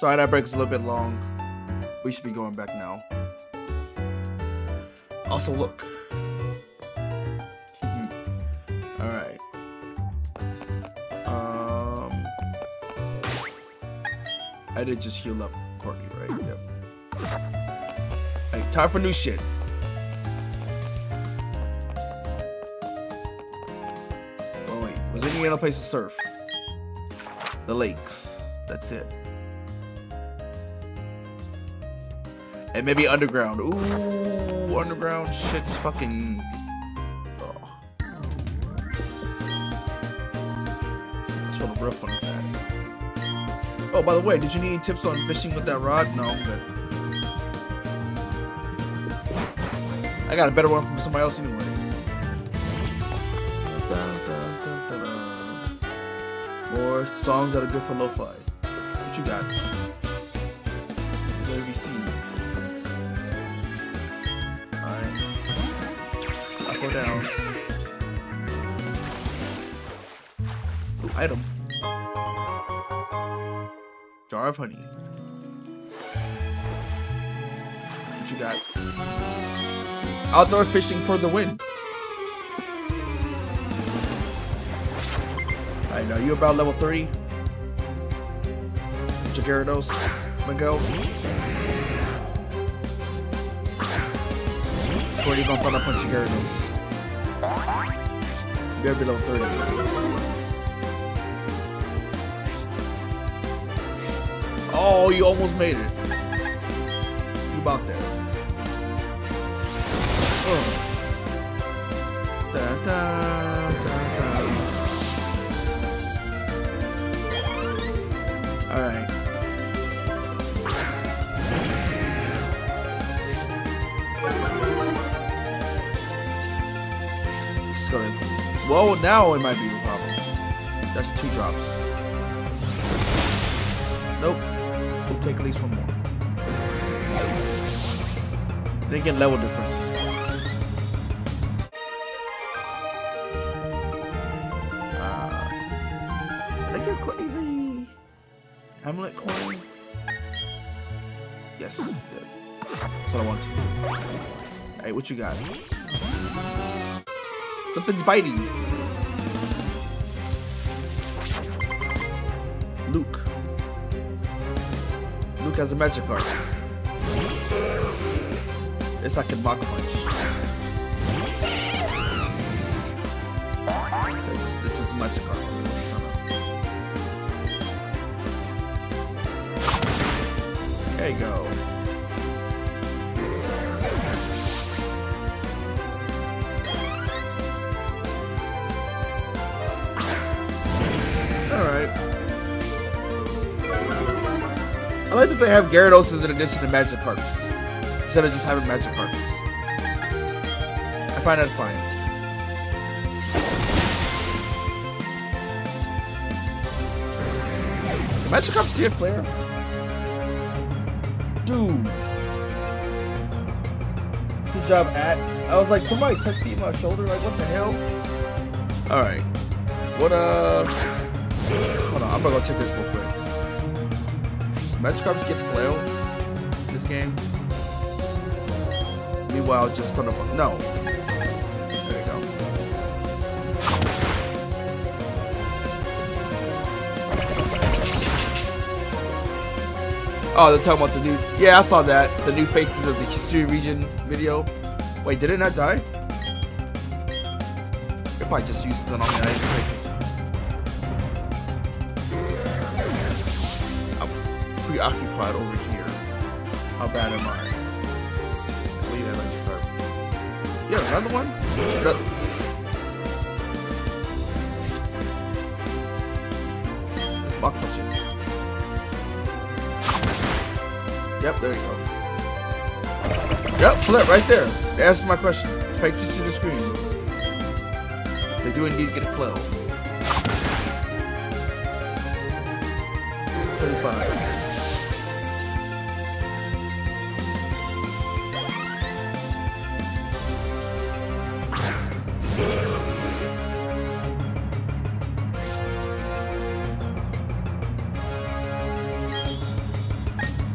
Sorry, that break's a little bit long. We should be going back now. Also, look. Alright. Um, I did just heal up Courtney, right? Yep. Hey, time for new shit. Oh wait, was there any other place to surf? The lakes. That's it. And maybe underground. Ooh, underground shit's fucking. Oh. That's what the is that. Oh, by the way, did you need any tips on fishing with that rod? No, I'm good. I got a better one from somebody else anyway. More songs that are good for lo-fi. What you got? Down. Ooh, item. Jar of honey. What you got? Outdoor fishing for the win. I know you about level 30. Gyarados, Miguel. Where you gonna find a bunch of? You better be level 30. Oh, you almost made it. You about there. Da, da, Well, now it might be a problem. That's two drops. Nope. We'll take at least one more. Then get level difference. Uh, did I get the Amulet Coin? Yes. Good. That's what I want to. Hey, what you got? Something's biting. Luke. Luke has a Magikarp. It's like a Mach Punch. This, this is Magikarp. There you go. I like that they have Gyarados as an addition to Magic Magikarps. Instead of just having Magic Magikarps. I find that fine. Magikarps see a flare? Dude. Good job, at. I was like, somebody touched me in my shoulder. Like, what the hell? Alright. What, uh... Hold on, I'm gonna go check this real quick. Magikarps get flail this game. Meanwhile, just up. No. There you go. Oh, they're talking about the new. Yeah, I saw that. The new faces of the Hisui region video. Wait, did it not die? They probably just used it on me. I preoccupied over here. How bad am I? That nice card. Yeah, another one? Ano- Mach punching. Yep, there you go. Yep, flip right there. That answers my question. Pay attention to the screen. They do indeed get a flow. 35.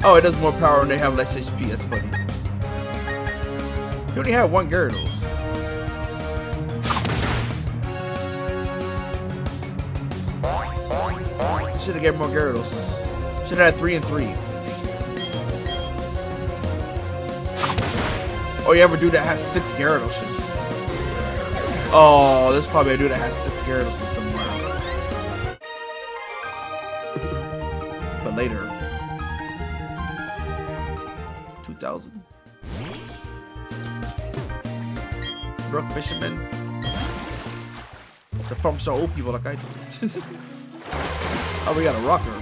Oh, it does more power when they have less HP. That's funny. You only have one Gyarados. Should have gave more Gyarados. Should have had three and three. Oh, you ever do that has six Gyarados? Oh, there's probably a dude that has six Gyarados somewhere. but later. 2000. Brook Fisherman. The farm so old people like I do. oh, we got a rocker.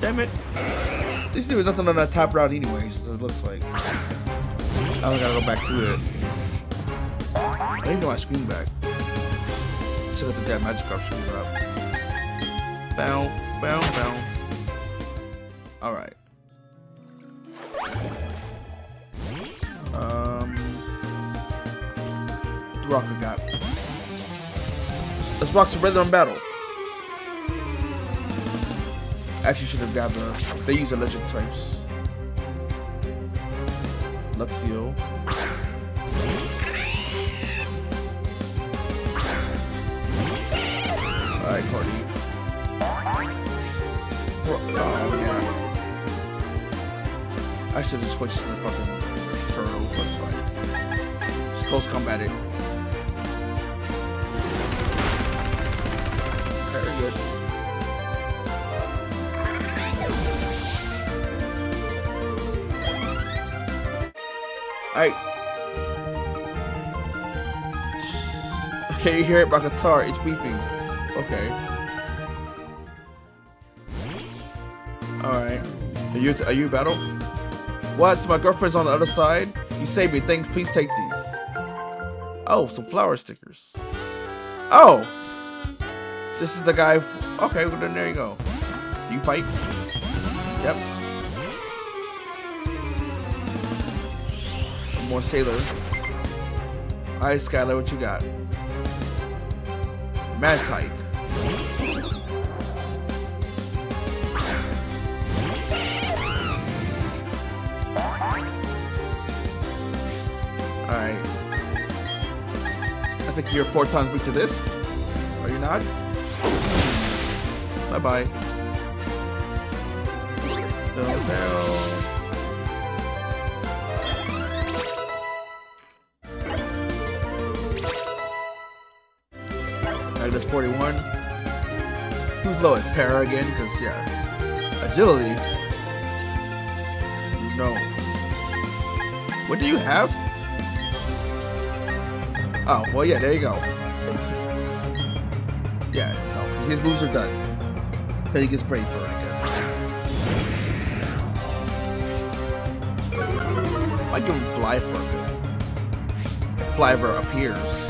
Damn it. This dude was nothing on that top route anyways, it looks like. I don't gotta go back through it. I didn't know I screen back. Still got the dead magic up screen up. Bow, bow, bow. Alright. Rocker got? Let's rock some rhythm battle. Actually should have grabbed the they use electric types. Luxio. Alright, Cardi. Oh, yeah. I should have switched to the fucking turtle, but it's fine. Close combat it. Okay, you hear it by guitar, it's beeping. Okay. Alright. Are you are you battle? What? So my girlfriend's on the other side? You saved me. Thanks. Please take these. Oh, some flower stickers. Oh! This is the guy. Okay, well then there you go. Do you fight? Yep. More sailor. Alright, Skylar, what you got? Mad type. Alright. I think you're four times weak to this. Are you not? Bye bye Who's lowest? Para again? Because, yeah. Agility? No. What do you have? Oh, well, yeah, there you go. Yeah, no, his moves are done. Then he gets prayed for, I guess. I him Fly for a bit. Flyver appears.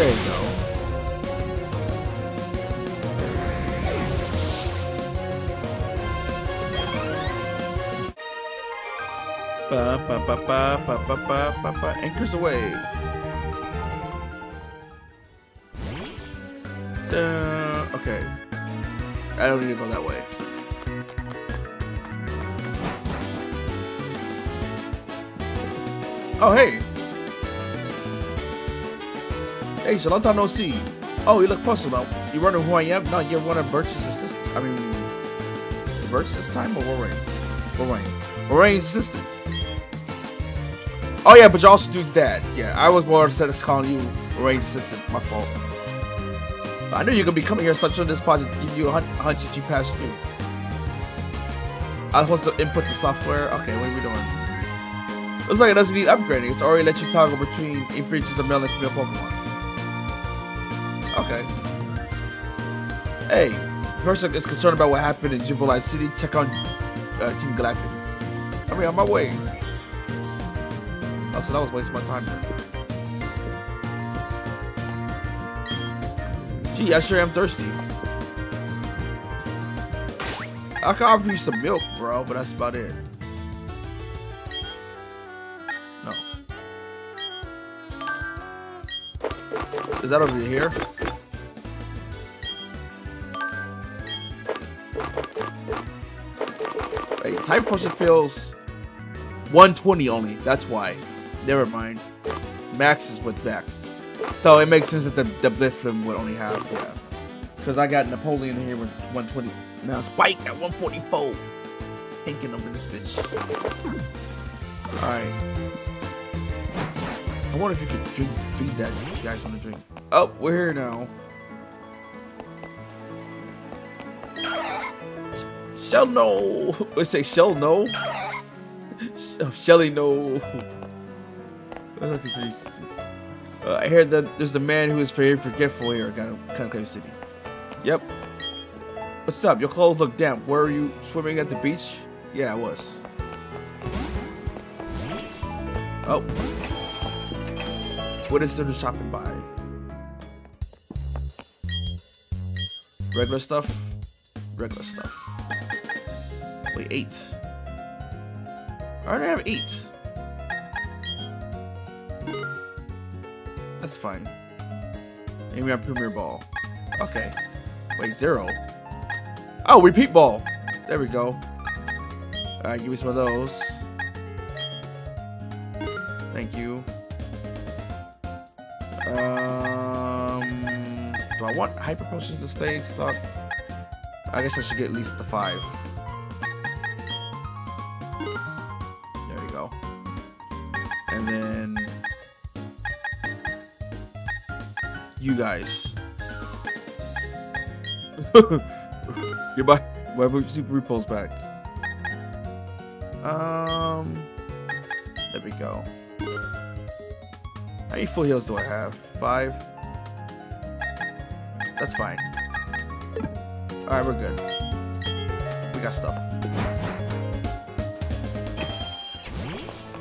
There you go. Ba ba ba ba ba ba ba ba ba anchors away. Uh, okay. I don't need to go that way. Oh hey. Hey, time no see. Oh, you look puzzled out. You wonder who I am? No, you're one of Birch's assistants. I mean, Birch this time or Lorraine? Lorraine. Lorraine's assistants. Oh yeah, but you're also dude's dad. Yeah, I was more upset as calling you Lorraine's assistant. My fault. I knew you were gonna be coming here such on this project. Give you a hun hunch that you passed through. I was supposed to input the software. Okay, what are we doing? Looks like it doesn't need upgrading. It's already let you toggle between increases of male and female Pokemon. Okay. Hey, person is concerned about what happened in Jubilife City. Check on uh, Team Galactic. I mean, on my way. Oh, so that was wasting my time. Gee, I sure am thirsty. I can offer you some milk, bro, but that's about it. No. Is that over here? Type potion feels 120 only. That's why. Never mind. Max is with Vex. So it makes sense that the, the Drifblim would only have, yeah. Because I got Napoleon here with 120. Now Spike at 144. Hinking over this bitch. Alright. I wonder if you could drink, feed that you guys want to drink. Oh, we're here now. Shell no. Let's say Shell no. Shelly no. Uh, I hear that there's the man who is very forgetful here at Kanokami City. Yep. What's up? Your clothes look damp. Were you swimming at the beach? Yeah, I was. Oh. What is there to shop and buy? Regular stuff? Regular stuff. Wait, eight. I already have eight. That's fine. And we have Premier Ball. Okay. Wait, zero. Oh, repeat ball. There we go. Alright, give me some of those. Thank you. Um, do I want hyper potions to stay in stock? I guess I should get at least the five. Guys. Goodbye. My super repels back. Um, there we go. How many full heals do I have? Five. That's fine. Alright, we're good. We got stuff.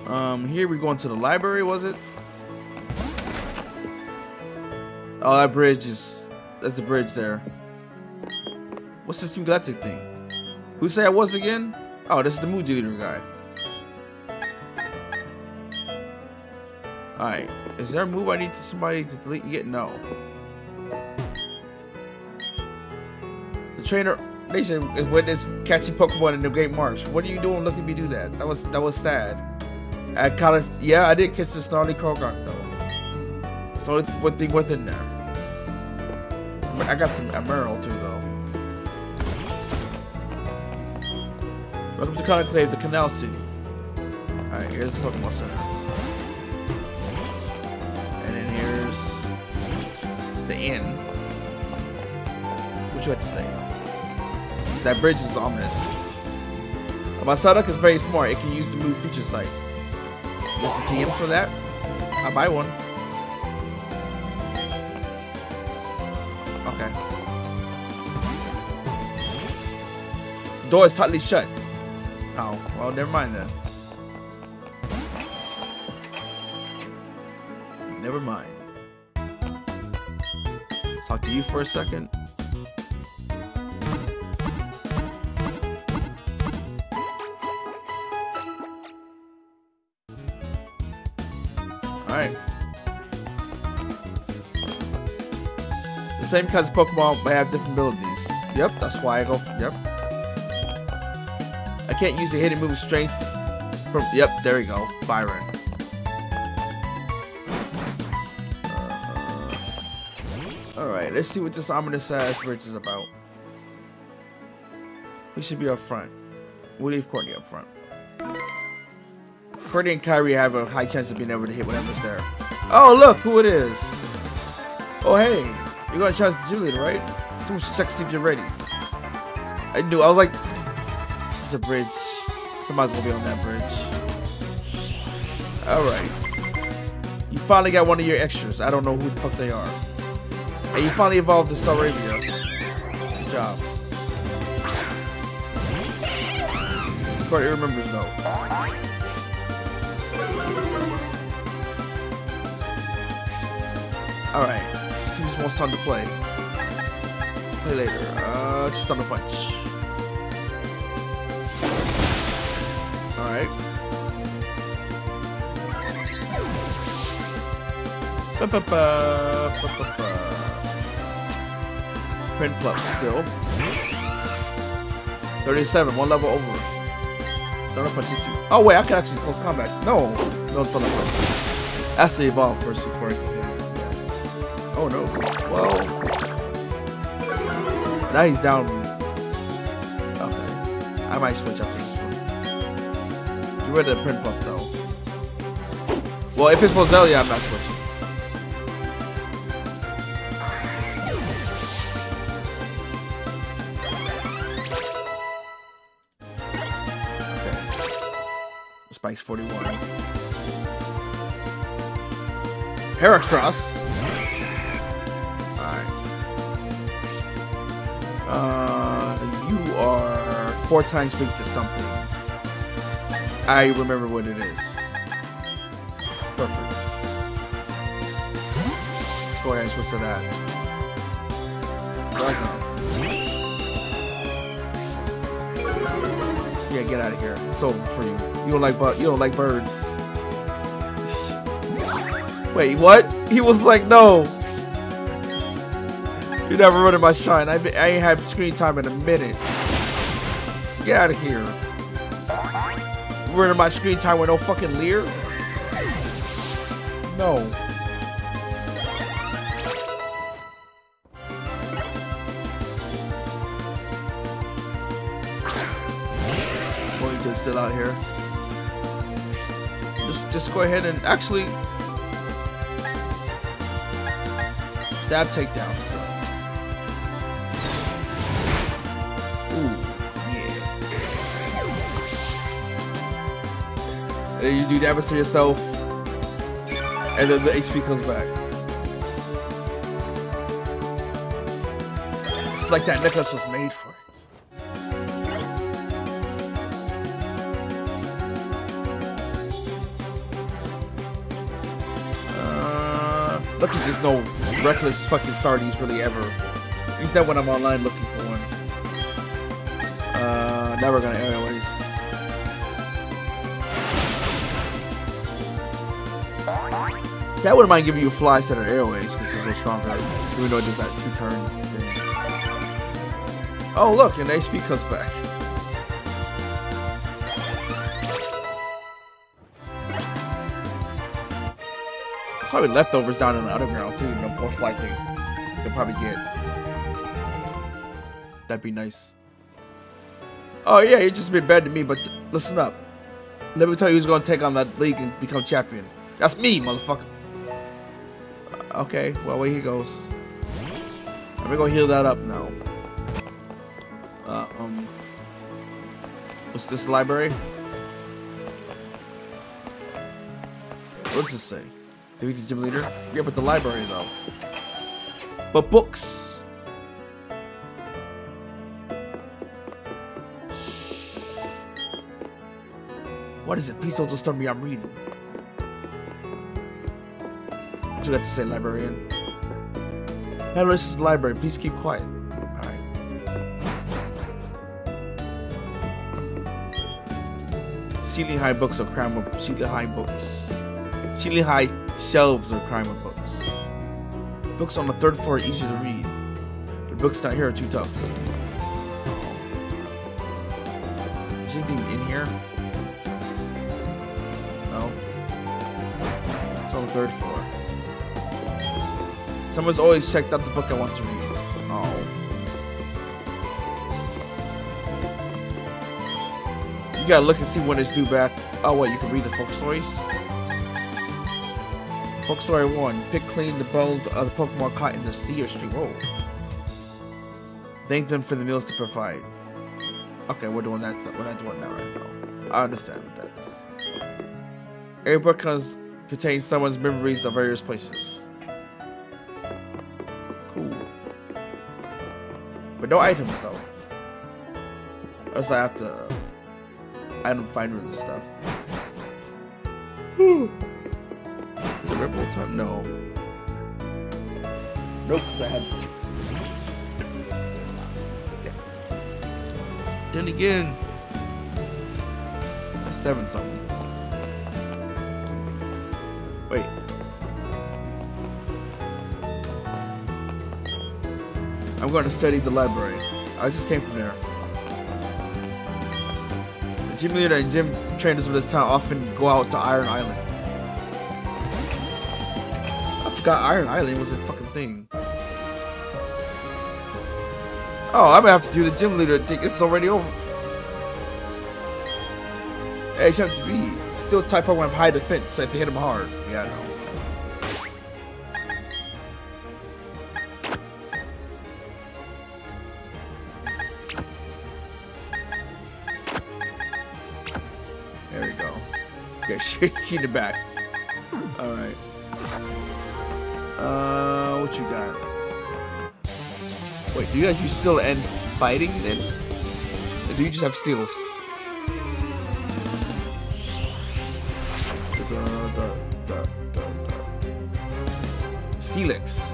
Um, here we're going to the library, was it? Oh, that bridge is... That's the bridge there. What's this Team Galactic thing? Who say I was again? Oh, this is the Mood Leader guy. Alright. Is there a move I need to somebody to delete yet? No. The trainer nation is witness catching Pokemon in the Great Marsh. What are you doing looking me do that? That was that was sad. I kind of yeah, I did catch the snarly Croagunk though. It's the only one thing within there. I got some Emerald too though. Welcome to Conclave, the Canal City. Alright, here's the Pokemon Center. And then here's the inn. What you have to say? That bridge is ominous. My Psyduck is very smart. It can use the move Future Sight. There's some TM for that. I'll buy one. Door is tightly shut. Oh, well, never mind then. Never mind. Talk to you for a second. Alright. The same kinds of Pokemon may have different abilities. Yep, that's why I go. Yep. Can't use the hidden move strength from. Yep, there we go. Byron. Uh, Alright, let's see what this ominous ass bridge is about. We should be up front. We'll leave Courtney up front. Courtney and Kyrie have a high chance of being able to hit whatever's there. Oh, look who it is. Oh, hey. You're going to challenge cheerleader, right? So we should check to see if you're ready. I knew. I was like, it's a bridge. Somebody's gonna be on that bridge. Alright. You finally got one of your extras. I don't know who the fuck they are. And you finally evolved the Staravia. Good job. Courtney remembers though. Alright. Who's most time to play? Play later. Uh, just on a punch. Alright. Ba -ba -ba. Print plus skill. 37, one level over. Thunder Punch is too. Oh wait, I can actually close combat. No, no Thunder Punch. That's the evolve first before I can. Oh no. Well, now he's down. Okay, I might switch one. Get rid the print buff though. Well, if it's Roselia, I'm not switching. Spikes 41. Heracross. Alright. Uh, you are four times weak to something. I remember what it is. Perfect. Let's go ahead and switch to that. Yeah, get out of here. It's over for you. You don't like you don't like birds. Wait, what? He was like, no. You never running my shine. I, I ain't had screen time in a minute. Get out of here. Running my screen time with no fucking leer? No. What you can still out here? Just just go ahead and actually stab takedown. And then you do damage to yourself, and then the HP comes back. It's like that necklace was made for it. Uh, Lucky there's no reckless fucking sardines really ever. At least not when I'm online looking for one. Uh, now we're gonna airways. See, I wouldn't mind giving you a fly of airways because it's a little stronger. Even though it does that two turn thing. Oh look, and HP comes back. Probably leftovers down in the underground too. You know, most likely, you'll probably get. That'd be nice. Oh yeah, you just been bad to me, but listen up. Let me tell you who's gonna take on that league and become champion. That's me, motherfucker. Okay, well, away he goes. Let me go heal that up now. Uh, um, what's this library? What does this say? Defeat the gym leader? Yeah, but the library though. But books. What is it? Please don't disturb me. I'm reading. What you got to say, librarian? This is the library. Please keep quiet. Alright. Ceiling high books are crammed with ceiling high books. Ceiling high shelves are crammed with books. Books on the third floor are easy to read. The books down here are too tough. Is anything in here? No. It's on the third floor. Someone's always checked out the book I want to read. Oh. You gotta look and see when it's due back. Oh, what? You can read the folk stories? Folk story 1. Pick clean the bones of the Pokemon caught in the sea or stream. Whoa. Thank them for the meals they provide. Okay, we're doing that. We're not doing that right now. I understand what that is. Every book contains someone's memories of various places. But no items though. Unless I have to uh, item finder this stuff. the rebel time? No. Nope, because I had. Yeah. Then again, seven something. I'm going to study the library. I just came from there. The gym leader and gym trainers of this town often go out to Iron Island. I forgot Iron Island was a fucking thing. Oh, I'm gonna have to do the gym leader thing. It's already over. Hey, have to be still type one have high defense, so if you hit him hard. Yeah, I know. In the back. Alright. Uh, what you got? Wait, do you guys you still end fighting then? Or do you just have steals? Steelix.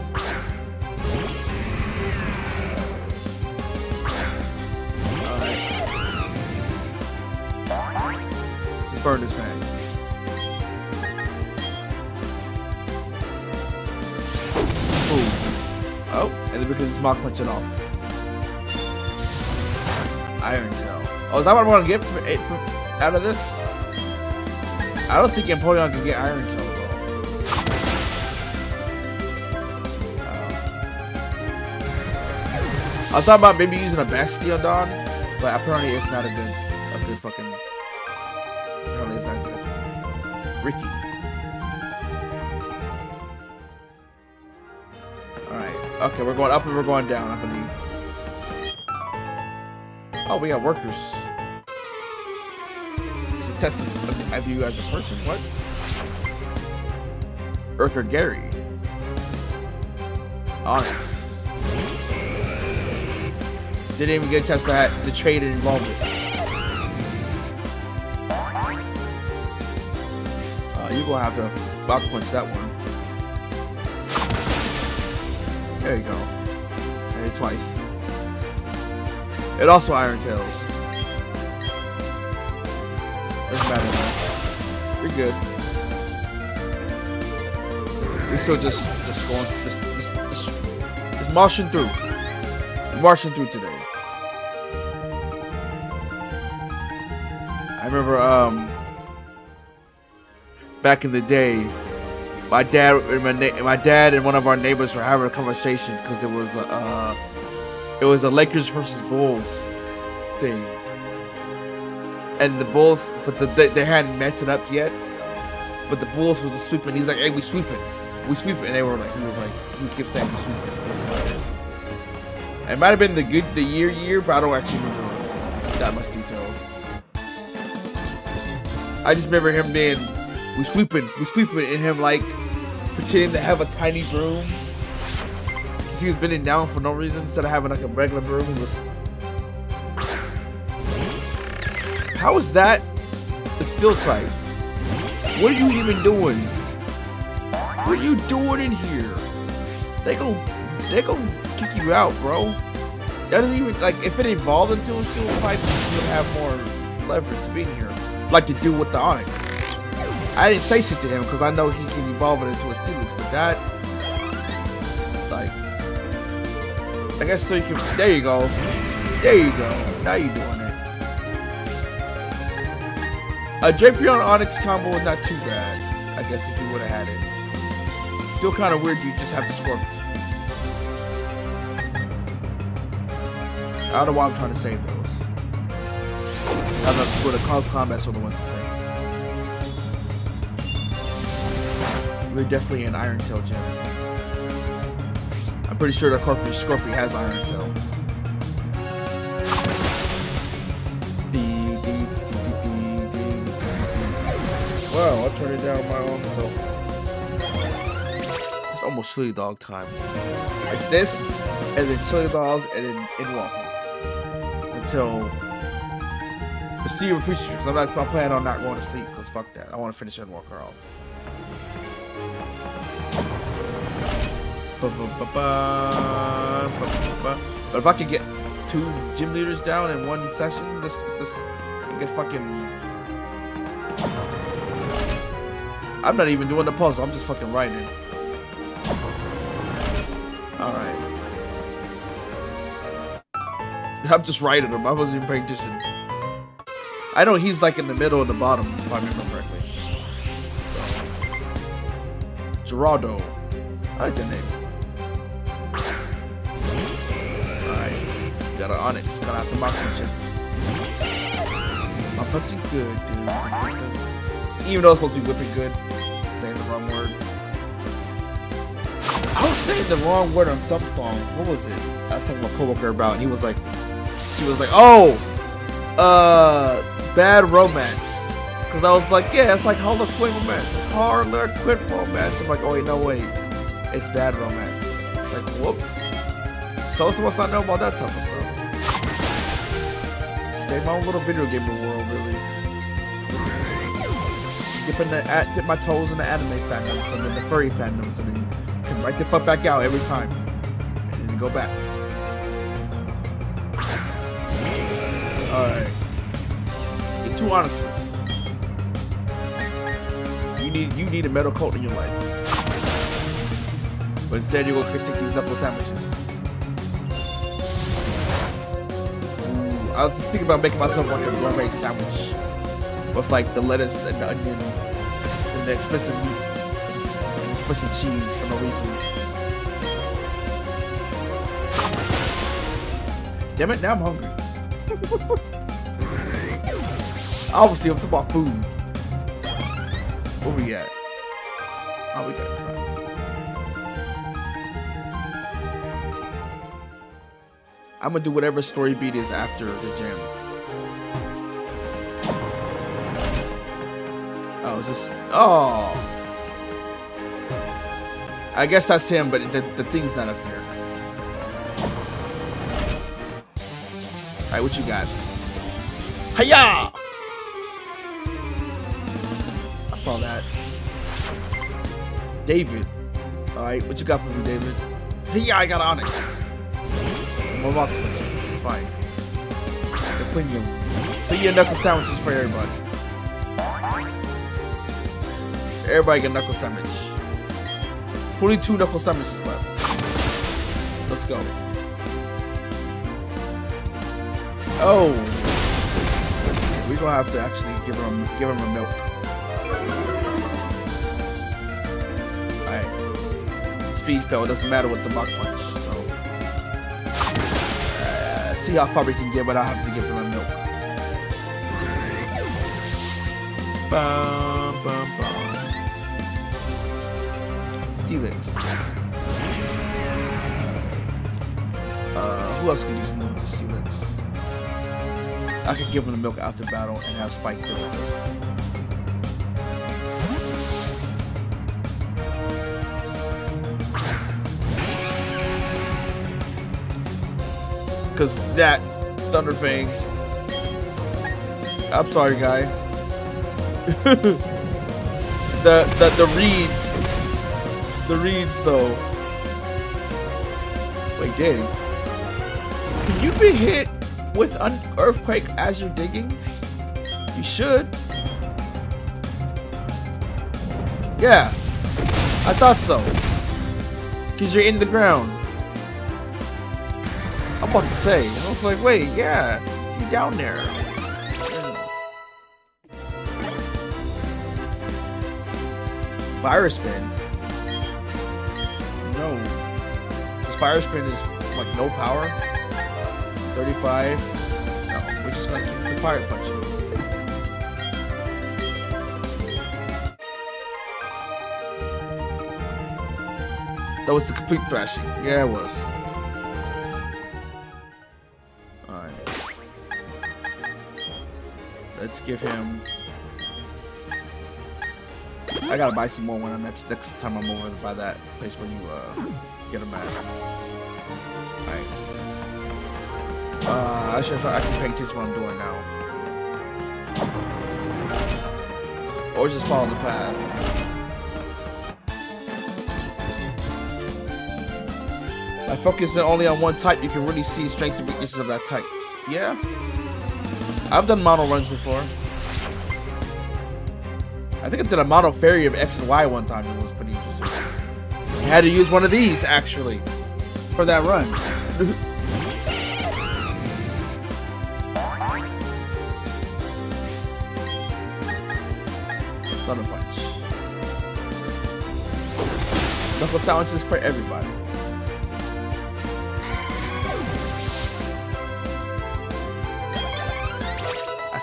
And then because it's Mach punching off. Iron Tail. Oh, is that what I'm gonna get from, from, out of this? I don't think Empoleon can get Iron Tail though. Uh, I thought about maybe using a Bastiodon, but apparently it's not a good, a good fucking. Apparently it's not good. Ricky. Okay, we're going up and we're going down, I believe. Oh, we got workers. So test this of you as a person. What? Worker Gary. Onix. Didn't even get a chance to, have, to trade and involvement. Uh, you're gonna have to block punch that one. There you go. There twice. It also Iron Tails. Doesn't matter. You're good. We're still just just going just just, just, just marching through. Marching through today. I remember um back in the day my dad and my, my dad and one of our neighbors were having a conversation because it was a uh, it was a Lakers versus Bulls thing, and the Bulls, but the, they, they hadn't matched it up yet. But the Bulls was sweeping. He's like, "Hey, we sweeping, we sweeping," and they were like, he was like, he kept saying we sweeping. It might have been the good the year year, but I don't actually remember that much details. I just remember him being we sweeping, we sweeping, and him like pretending to have a tiny broom. Cause he was bending down for no reason instead of having like a regular broom. He was. How is that a still sight? What are you even doing? What are you doing in here? They go, they go kick you out, bro. That doesn't even like if it evolved into a steel fight, you would have more leverage to be here, like you do with the Onix. I didn't say shit to him because I know he can evolve it into a Steelix, but that, like, I guess so you can, there you go. There you go. Now you're doing it. A Drapion Onix combo is not too bad, I guess, if you would have had it. Still kind of weird you just have to score. I don't know why I'm trying to save those. I'm not sure the combats are the ones to save. We're definitely an Iron Tail gym. I'm pretty sure the Scorpion, Scorpion has Iron Tail. Wow, I turned it down my own self. It's almost chili dog time. It's this, and then chili dogs, and then Endwalker. Until the sea of creatures. I'm not. I'm planning on not going to sleep because fuck that. I want to finish Endwalker off. But if I could get two gym leaders down in one session, this this get fucking. I'm not even doing the puzzle. I'm just fucking writing. All right. I'm just writing them. I wasn't even paying attention. I know he's like in the middle of the bottom, if I remember correctly. Gerardo. I like that name. Got an Onix. Got after my punching. My punching good, dude. Even though it's supposed to be whipping good. Saying the wrong word. I was saying the wrong word on some song. What was it? I was talking to my coworker about, and he was like, he was like, oh, uh, bad romance. Because I was like, yeah, it's like Harlequin romance. Harlequin romance. I'm like, oh, wait, no, wait. It's bad romance. Like, whoops. So what's I know about that type of stuff. My own little video game world, really. Dipping the, dip my toes in the anime fandoms and then the furry fandoms and then come right the fuck back out every time. And then go back. Alright. Get two Onixes. You need you need a metal coat in your life. But instead you're gonna take these knuckle sandwiches. I was thinking about making myself like a gourmet sandwich. With like the lettuce and the onion and the expensive meat. and Expensive cheese for no reason. Damn it, now I'm hungry. Obviously, I'm talking about food. Where we at? Oh, we got I'm gonna do whatever story beat is after the gym. Oh, is this? Oh. I guess that's him, but the, the thing's not up here. Alright, what you got? Hiya! I saw that. David. Alright, what you got for me, David? Hiya, I got Onix. About to switch. It's fine. The premium. Premium knuckle sandwiches for everybody. Everybody get knuckle sandwich. 22 knuckle sandwiches left. Let's go. Oh, we're gonna have to actually give him give him a milk. Alright. Speed though, it doesn't matter with the Mach Punch, see how far we can get without having to give him a milk. Bum, bum, bum. Steelix. Uh, who else can use some to Steelix? I could give him the milk after battle and have Spike deal with this. Cause that Thunder Thunderfang. I'm sorry, guy. the the the reeds. The reeds though. Wait, Dave. Can you be hit with an earthquake as you're digging? You should. Yeah. I thought so. Because you're in the ground. About to say. I was like, wait, yeah. You're down there. Fire spin? No. This fire spin is like no power. 35. No, we're just gonna keep the fire punch. That was the complete thrashing. Yeah, it was. Give him... I gotta buy some more when I'm next next time I'm over by that place where you uh, get them at. Alright. Uh, I should I can attention what I'm doing now. Or just follow the path. By focusing only on one type, you can really see strengths and weaknesses of that type. Yeah. I've done mono runs before. I think I did a mono ferry of X and Y one time. It was pretty interesting. I had to use one of these, actually, for that run. Not a bunch. Knuckle silence is for everybody.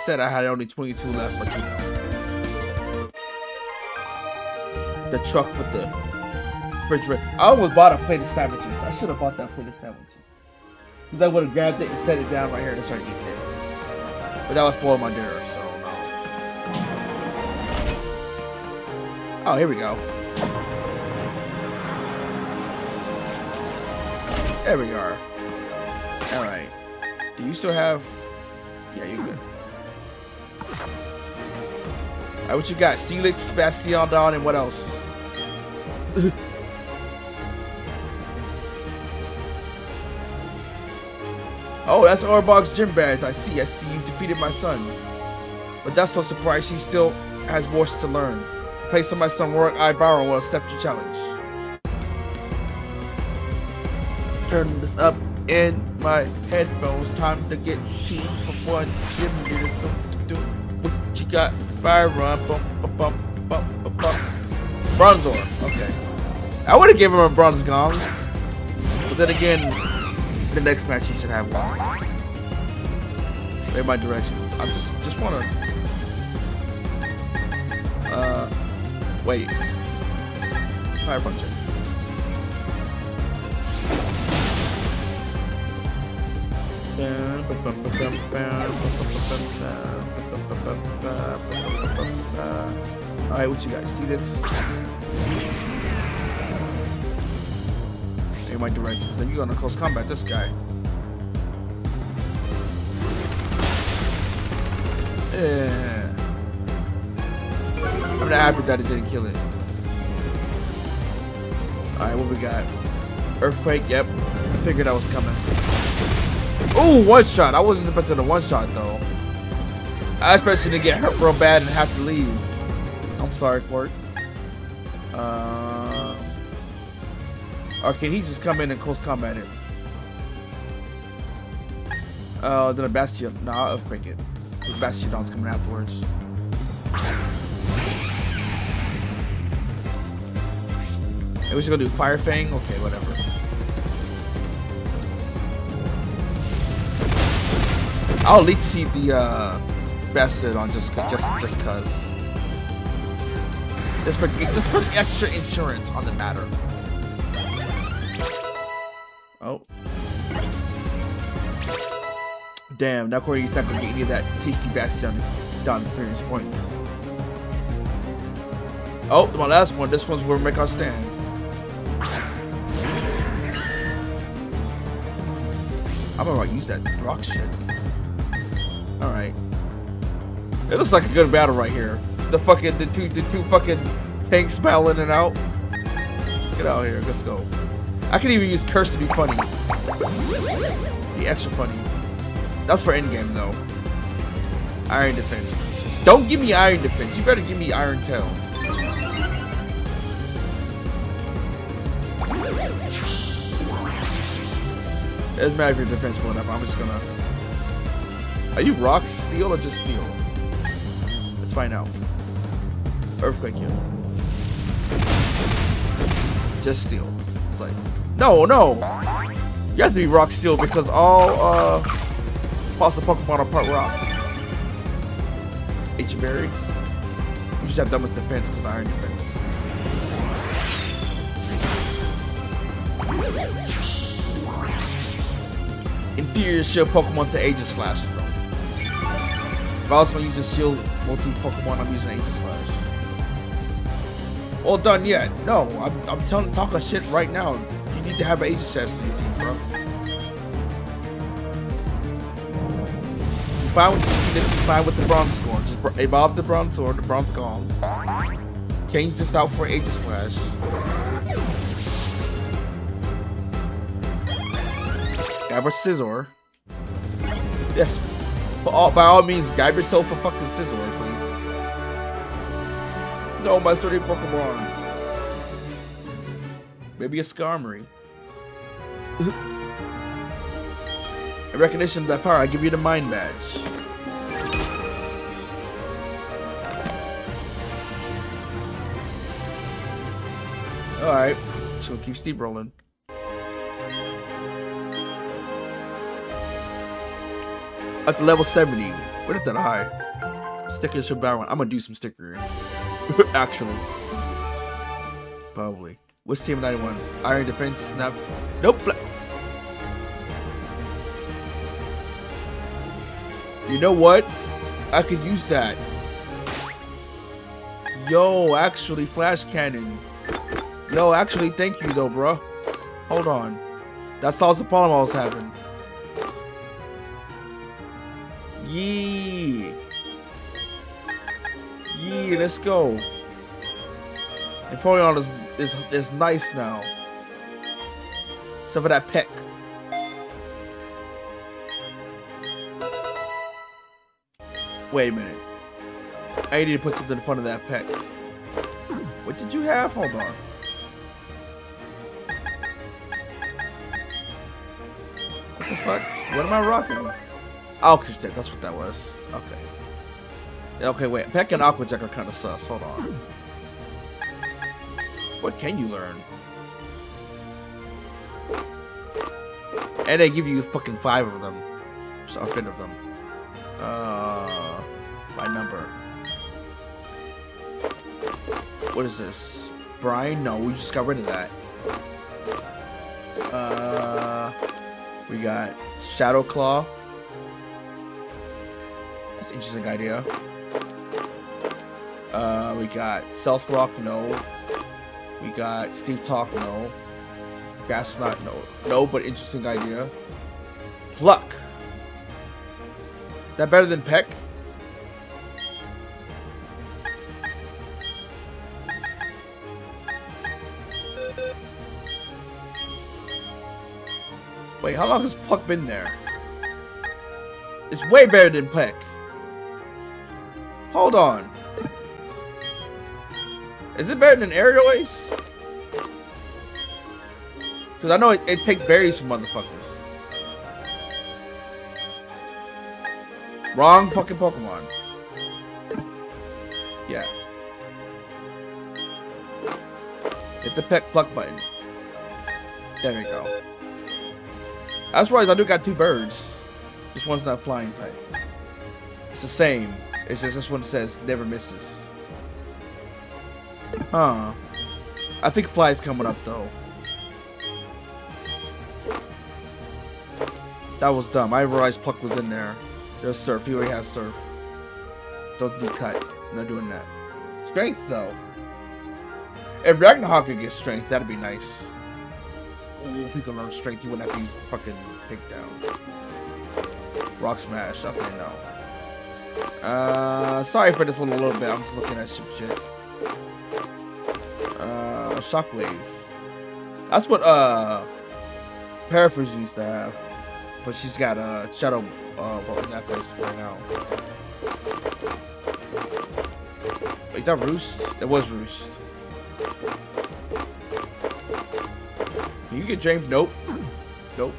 Said I had only 22 left, you know. The truck with the refrigerator. I almost bought a plate of sandwiches. I should have bought that plate of sandwiches. Because I would have grabbed it and set it down right here and started eating it. But that was spoil my dinner, so no. Oh, here we go. There we are. Alright. Do you still have... Yeah, you're good. Alright, what you got? Steelix, Bastiodon, and what else? oh, that's Orbog's gym badge. I see, I see. You've defeated my son. But that's no surprise. He still has more to learn. Place on my son Roark I Byron will accept your challenge. Turn this up in my headphones. Time to get team from one gym leader. Got? Byron. Bum, bum, bum, bum, bum, bum. Bronzor. Okay. I would have given him a Bronzong. But then again, the next match he should have one. Where my directions? I just just wanna uh wait. Fire punch. Alright, what you guys see this? In my directions. Then you're gonna close combat this guy. Yeah. I'm happy that it didn't kill it. Alright, what we got? Earthquake, yep. I figured that was coming. Ooh, one shot. I wasn't expecting a one shot though. I expected to get hurt real bad and have to leave. I'm sorry, Quark. Uh, or can he just come in and close combat it? Uh, then a Bastion. No, I'll earthquake it. Because Bastiodon's coming afterwards. Hey, we should go do Fire Fang? Okay, whatever. I'll at least see the uh, Bastiodon just just just cause. Just for just for extra insurance on the matter. Oh. Damn, now Corey's not gonna get any of that tasty Bastion Don experience points. Oh, my last one. This one's where we make our stand. I'm gonna use that rock shit. Alright. It looks like a good battle right here. The fucking the two the two fucking tanks battling it out. Get out here, let's go. I can even use curse to be funny. Be extra funny. That's for endgame though. Iron defense. Don't give me iron defense. You better give me iron tail. It doesn't matter if you're defensive or whatever. I'm just gonna. Are you rock, steel, or just steel? Let's find out. Earthquake you. Just steel. It's like, no, no. You have to be rock steel because all uh, fossil Pokemon are part rock. H berry. You just have dumbest defense because iron defense. Inferior shield Pokemon to Aegislash though. If I was gonna use a shield multi Pokemon, I'm using Aegislash. All done yet? No, I'm, I'm telling talking shit right now. You need to have an Aegislash on your team, bro. You with the you fine with the Bronzor. Just evolve the Bronzor, the Bronzong. Change this out for Aegislash. Grab a Scizor. Yes. But all, by all means, grab yourself a fucking Scizor, please. No, my starting Pokemon. Maybe a Skarmory. In recognition of that power, I give you the Mine Badge. Alright, so keep steamrolling. Up to level 70. What is that high? Stickers for Baron. I'm gonna do some stickering. Actually. Probably. What's team 91? Iron defense, snap. Nope. You know what? I could use that. Yo, actually, flash cannon. Yo, actually, thank you though, bro. Hold on. That solves the problem I was having. Yeah. Yeah, let's go. Napoleon is, is, is nice now. Except for that peck. Wait a minute. I need to put something in front of that peck. What did you have? Hold on. What the fuck? What am I rocking? Aqua Jet, that's what that was. Okay. Okay, wait. Peck and Aqua are kind of sus. Hold on. What can you learn? And they give you fucking five of them. So a bit of them. Uh, my number. What is this? Brian? No, we just got rid of that. Uh, we got Shadow Claw. Interesting idea. Uh, we got Stealth Rock, no. We got Sleep Talk, no. Gaslight, no. No, but interesting idea. Pluck. That better than Peck? Wait, how long has Pluck been there? It's way better than Peck. Hold on. Is it better than Aerial Ace? Because I know it, it takes berries from motherfuckers. Wrong fucking Pokemon. Yeah. Hit the peck pluck button. There we go. That's right, I do got two birds. This one's not flying type. It's the same. This one says never misses. Huh. I think fly's coming up though. That was dumb. I realized Pluck was in there. There's Surf. He already has Surf. Don't do Cut. Not doing that. Strength though. If Ragnarok could get Strength, that'd be nice. Ooh, if he could learn Strength, he wouldn't have to use fucking Takedown. Rock Smash. Okay, no. Uh, sorry for this little, little bit. I'm just looking at some shit. Uh, Shockwave. That's what uh, Paraphrase used to have, but she's got a uh, Shadow uh, what that place right now. Is that Roost? It was Roost. Can you get James? Nope. Nope.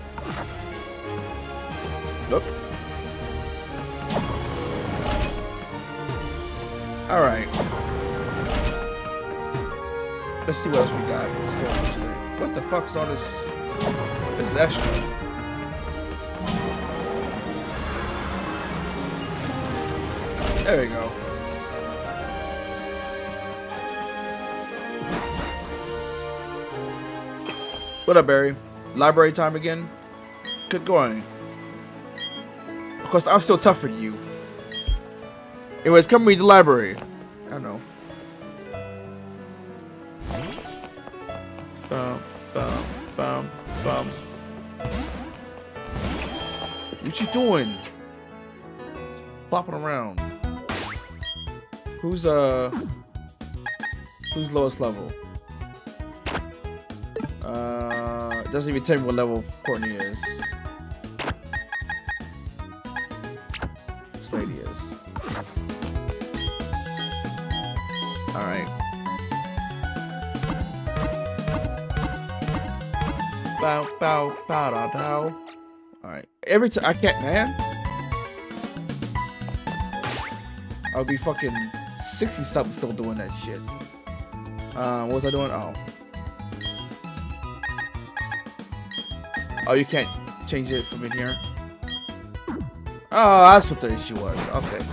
Alright. Let's see what else we got. What the fuck's all this? This is extra. There we go. What up, Barry? Library time again? Good going. Of course, I'm still tougher than you. Anyways, come read the library. I don't know. Bum, bum, bum, bum. What you doing? Flopping around. Who's uh who's lowest level? Uh doesn't even tell me what level Courtney is. Da da da. Alright. Every time I can't man. I'll be fucking 60 something still doing that shit. Uh, what was I doing? Oh. Oh, you can't change it from in here? Oh, that's what the issue was. Okay.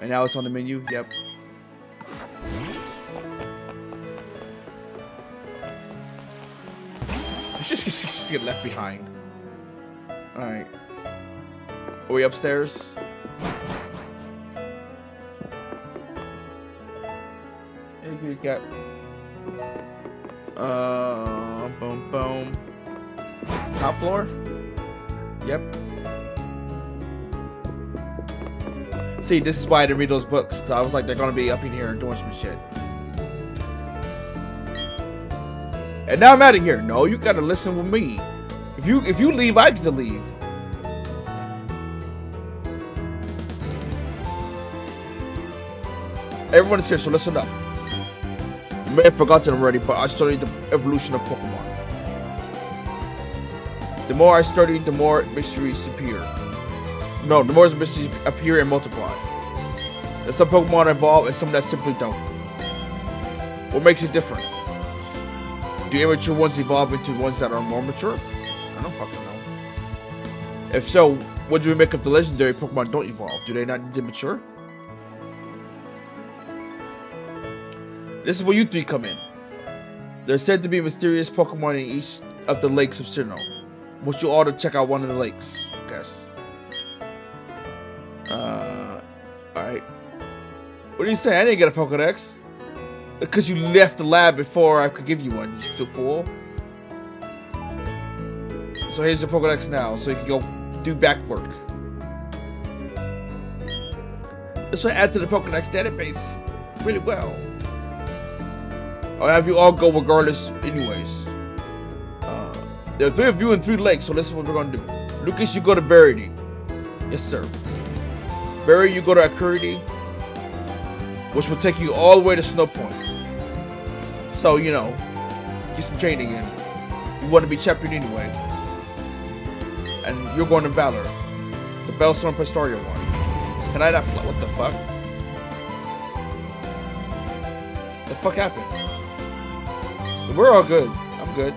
And now it's on the menu? Yep. It's just, just get left behind. Alright. Are we upstairs? You got... Uh, boom, boom. Top floor? Yep. See, this is why I didn't read those books. Cause I was like, they're gonna be up in here doing some shit. And now I'm out of here. No, you gotta listen with me. If you if you leave, I get to leave. Everyone is here, so listen up. You may have forgotten already, but I studied the evolution of Pokemon. The more I study, the more mysteries appear. No, the more mysteries appear and multiply. There's some Pokemon evolve and some that simply don't. What makes it different? Do immature ones evolve into ones that are more mature? I don't fucking know. If so, what do we make of the legendary Pokemon don't evolve? Do they not need to mature? This is where you three come in. There's said to be mysterious Pokemon in each of the lakes of Sinnoh. Want you all to check out one of the lakes, I guess. Uh, alright. What do you say? I didn't get a Pokedex. Because you left the lab before I could give you one. You still fool? So here's your Pokedex now, so you can go do back work. This will add to the Pokedex database really well. I'll have you all go regardless anyways. Uh, there are three of you and three lakes, so this is what we're gonna do. Lucas, you go to Verity. Yes, sir. Barry, you go to Acuity, which will take you all the way to Snowpoint. So, you know, get some training in. You want to be champion anyway. And you're going to Valor. The Bellstorm Pastoria one. Can I not? What the fuck? The fuck happened? We're all good. I'm good.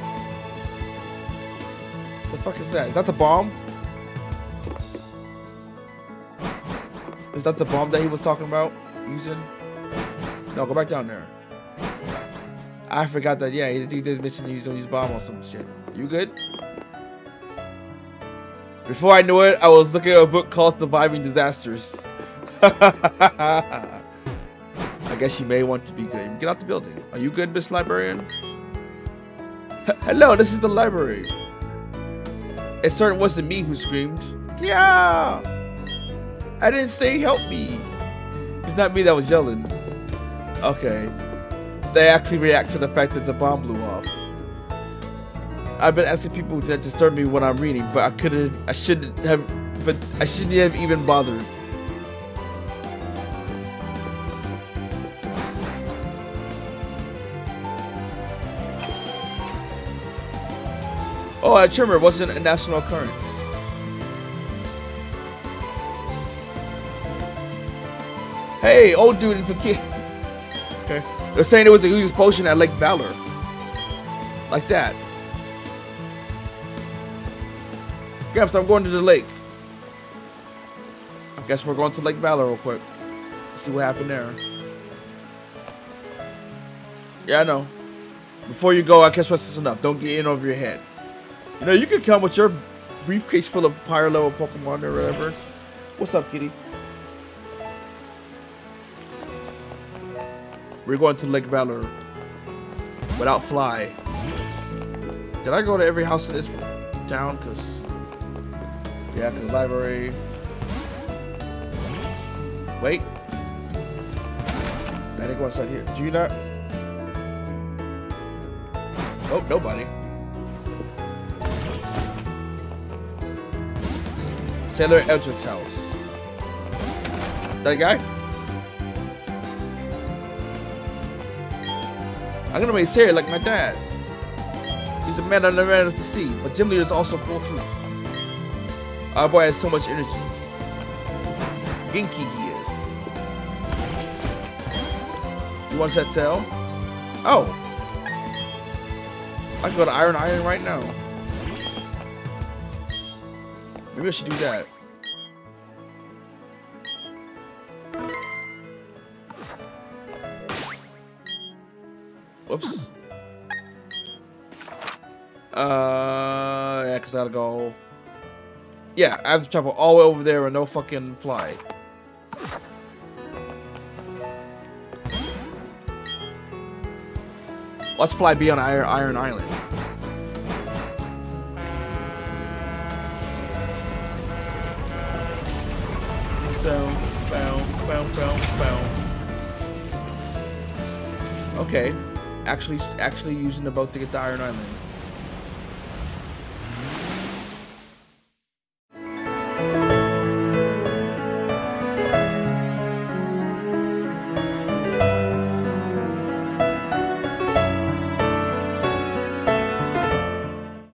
The fuck is that? Is that the bomb? Is that the bomb that he was talking about using? No, go back down there. I forgot that. Yeah, he, did mention using his bomb or some shit. You good? Before I knew it, I was looking at a book called Surviving Disasters. I guess you may want to be good. Get out the building. Are you good, Miss Librarian? Hello, this is the library. It certainly wasn't me who screamed. Yeah! I didn't say help me. It's not me that was yelling. Okay. They actually react to the fact that the bomb blew off. I've been asking people that disturb me when I'm reading, but I could have, I shouldn't have, but I shouldn't have even bothered. Oh, a tremor wasn't a national occurrence. Hey, old dude is a kid. They're saying it was the huge potion at Lake Valor. Like that. Gaps, I'm going to the lake. I guess we're going to Lake Valor real quick. See what happened there. Yeah, I know. Before you go, I guess what's enough. Don't get in over your head. You know, you can come with your briefcase full of higher level Pokemon or whatever. What's up, kitty? We're going to Lake Valor without fly. Did I go to every house in this town? Cause yeah, cause library. Wait. I didn't go inside here. Do you not? Oh, nobody. Sailor Eldritch's house. That guy? I'm gonna make Sarah like my dad. He's the man the man of the sea, but Jim Lee is also cool too. Our boy has so much energy. Genki he is. You want that tail? Oh. I can go to Iron Iron right now. Maybe I should do that. Whoops. Uh, yeah, because I gotta go. Yeah, I have to travel all the way over there and no fucking fly. Let's fly beyond Iron, Iron Island. Bow, bow, bow, bow, bow. Okay, actually, actually using the boat to get to Iron Island.